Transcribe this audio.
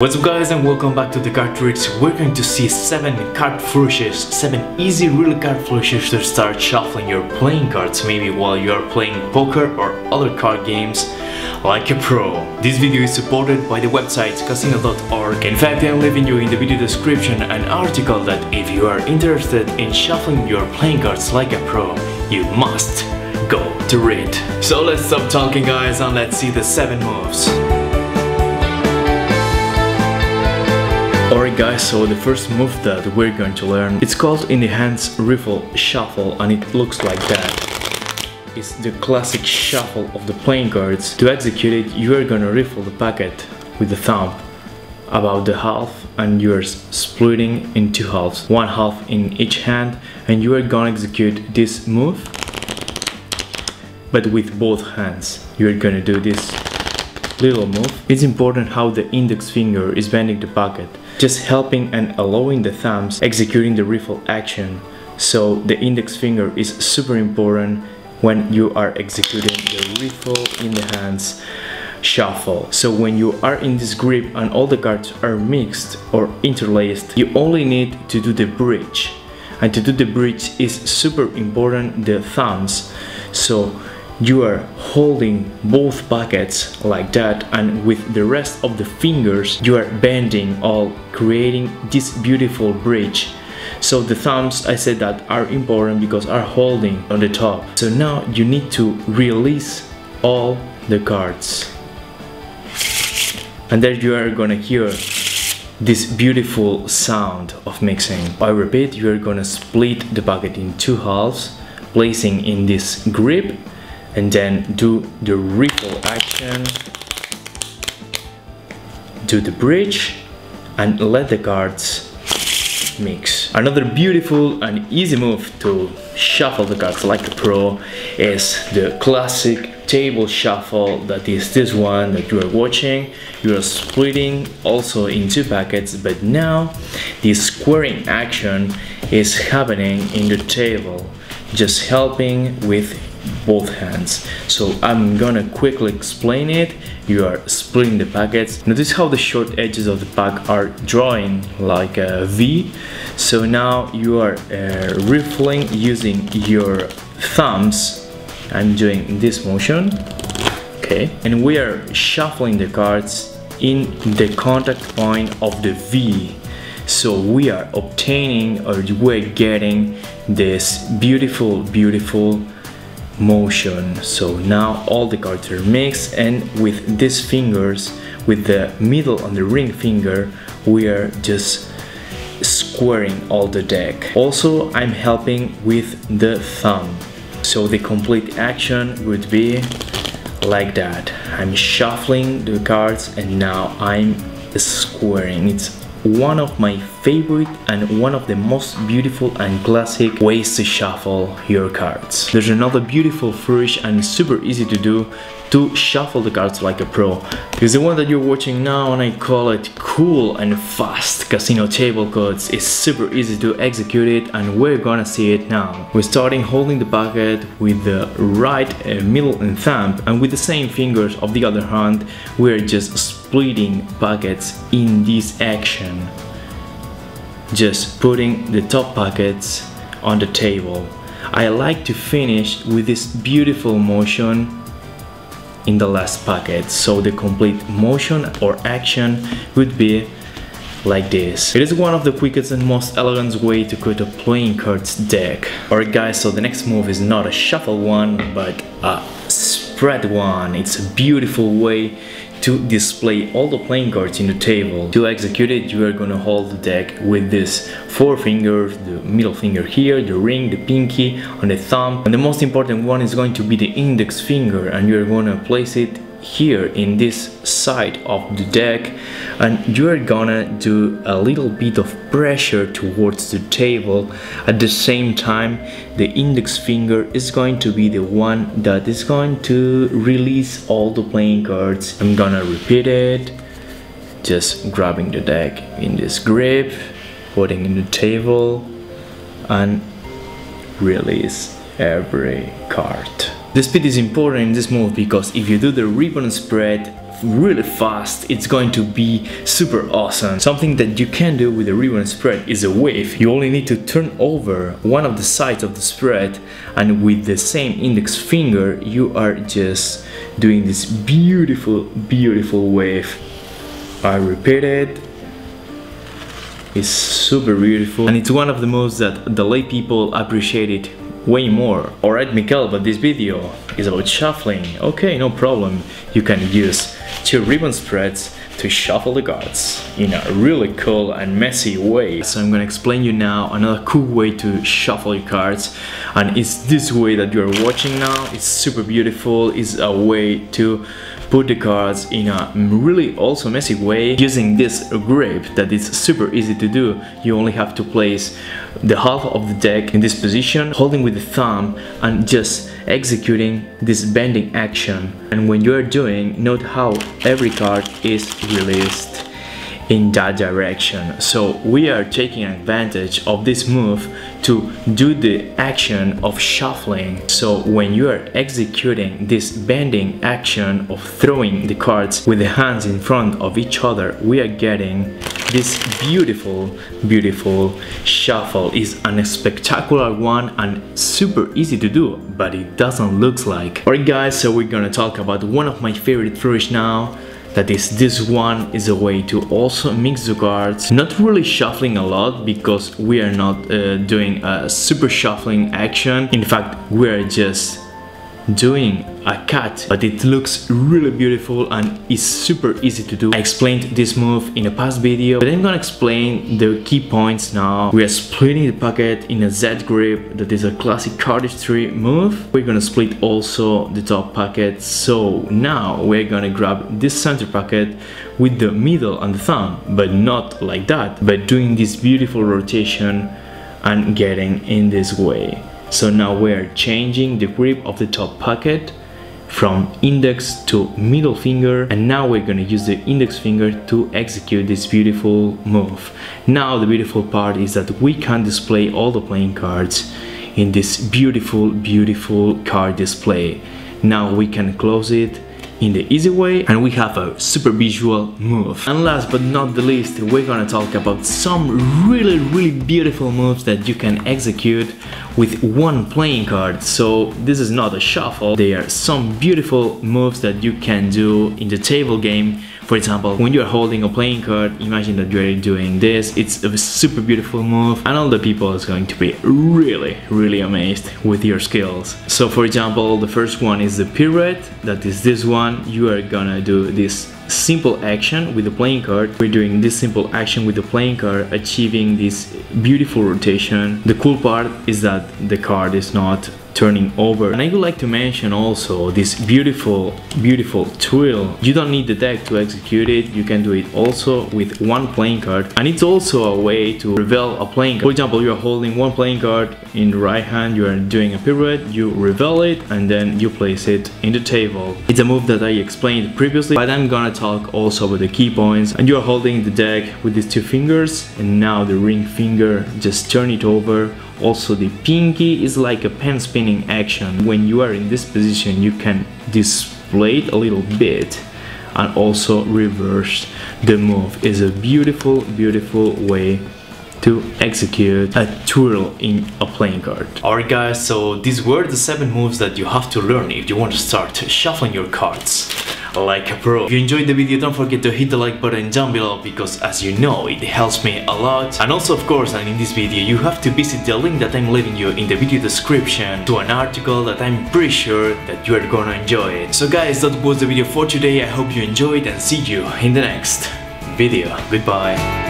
What's up guys and welcome back to the card tricks. We're going to see 7 card flourishes, 7 easy real card flourishes to start shuffling your playing cards maybe while you're playing poker or other card games like a pro. This video is supported by the website casino.org. In fact, I'm leaving you in the video description an article that if you are interested in shuffling your playing cards like a pro, you must go to read. So let's stop talking guys and let's see the 7 moves. Alright guys, so the first move that we're going to learn, it's called in the hands riffle shuffle and it looks like that. It's the classic shuffle of the playing cards. To execute it, you are gonna riffle the packet with the thumb about the half and you're splitting in two halves, one half in each hand and you are gonna execute this move but with both hands. You're gonna do this little move. It's important how the index finger is bending the packet just helping and allowing the thumbs executing the riffle action. So the index finger is super important when you are executing the riffle in the hands shuffle. So when you are in this grip and all the cards are mixed or interlaced, you only need to do the bridge. And to do the bridge is super important the thumbs. So you are holding both buckets like that and with the rest of the fingers you are bending all creating this beautiful bridge. So the thumbs I said that are important because are holding on the top. So now you need to release all the cards. And there you are gonna hear this beautiful sound of mixing. I repeat you are gonna split the bucket in two halves placing in this grip and then do the riffle action. Do the bridge and let the cards mix. Another beautiful and easy move to shuffle the cards like a pro is the classic table shuffle. That is this one that you are watching. You are splitting also in two packets but now the squaring action is happening in the table just helping with both hands. So I'm gonna quickly explain it. You are splitting the packets notice how the short edges of the pack are drawing like a V. So now you are uh, riffling using your thumbs. I'm doing this motion. Okay. And we are shuffling the cards in the contact point of the V. So we are obtaining or we're getting this beautiful beautiful motion. So now all the cards are mixed and with these fingers with the middle on the ring finger we are just squaring all the deck. Also I'm helping with the thumb. So the complete action would be like that. I'm shuffling the cards and now I'm squaring. It's one of my favorite and one of the most beautiful and classic ways to shuffle your cards. There's another beautiful flourish and super easy to do to shuffle the cards like a pro. Because the one that you're watching now and I call it cool and fast casino table cards is super easy to execute it and we're gonna see it now. We're starting holding the bucket with the right uh, middle and thumb and with the same fingers of the other hand we're just splitting buckets in this action. Just putting the top buckets on the table. I like to finish with this beautiful motion in the last packet so the complete motion or action would be like this. It is one of the quickest and most elegant way to cut a playing cards deck. Alright guys, so the next move is not a shuffle one, but a spread one. It's a beautiful way to display all the playing cards in the table. To execute it, you are gonna hold the deck with this four fingers, the middle finger here, the ring, the pinky, on the thumb, and the most important one is going to be the index finger, and you're gonna place it here in this side of the deck and you're gonna do a little bit of pressure towards the table. At the same time the index finger is going to be the one that is going to release all the playing cards. I'm gonna repeat it. Just grabbing the deck in this grip putting in the table and release every card the speed is important in this move because if you do the ribbon spread really fast, it's going to be super awesome. Something that you can do with the ribbon spread is a wave. You only need to turn over one of the sides of the spread and with the same index finger you are just doing this beautiful beautiful wave. I repeat it it's super beautiful and it's one of the moves that the lay people appreciate it way more. Alright Miquel, but this video is about shuffling. Okay, no problem. You can use two ribbon spreads to shuffle the cards in a really cool and messy way. So I'm gonna explain you now another cool way to shuffle your cards and it's this way that you're watching now. It's super beautiful. It's a way to put the cards in a really also messy way using this grip that is super easy to do you only have to place the half of the deck in this position holding with the thumb and just executing this bending action and when you are doing note how every card is released in that direction. So we are taking advantage of this move to do the action of shuffling. So when you are executing this bending action of throwing the cards with the hands in front of each other, we are getting this beautiful, beautiful shuffle is a spectacular one and super easy to do, but it doesn't look like. Alright guys, so we're gonna talk about one of my favorite flourishes now, that is this one is a way to also mix the cards. Not really shuffling a lot because we are not uh, doing a super shuffling action. In fact we are just doing a cut but it looks really beautiful and is super easy to do. I explained this move in a past video but I'm gonna explain the key points now. We are splitting the pocket in a Z grip that is a classic cardistry move. We're gonna split also the top pocket so now we're gonna grab this center pocket with the middle and the thumb but not like that but doing this beautiful rotation and getting in this way. So now we're changing the grip of the top pocket from index to middle finger and now we're gonna use the index finger to execute this beautiful move. Now the beautiful part is that we can display all the playing cards in this beautiful beautiful card display. Now we can close it in the easy way and we have a super visual move. And last but not the least, we're gonna talk about some really really beautiful moves that you can execute with one playing card. So this is not a shuffle, they are some beautiful moves that you can do in the table game for example, when you're holding a playing card, imagine that you're doing this. It's a super beautiful move and all the people is going to be really, really amazed with your skills. So for example, the first one is the pirouette, that is this one. You are gonna do this simple action with the playing card. We're doing this simple action with the playing card, achieving this beautiful rotation. The cool part is that the card is not turning over. And I would like to mention also this beautiful, beautiful twirl. You don't need the deck to execute it. You can do it also with one playing card. And it's also a way to reveal a playing card. For example, you're holding one playing card in the right hand, you are doing a pirouette, you reveal it, and then you place it in the table. It's a move that I explained previously, but I'm gonna talk also about the key points. And you're holding the deck with these two fingers, and now the ring finger, just turn it over also the pinky is like a pen spinning action. When you are in this position you can display it a little bit and also reverse the move. is a beautiful beautiful way to execute a twirl in a playing card. Alright guys, so these were the 7 moves that you have to learn if you want to start shuffling your cards like a pro. If you enjoyed the video, don't forget to hit the like button down below because as you know, it helps me a lot. And also of course, and in this video, you have to visit the link that I'm leaving you in the video description to an article that I'm pretty sure that you are gonna enjoy it. So guys, that was the video for today. I hope you enjoyed and see you in the next video. Goodbye.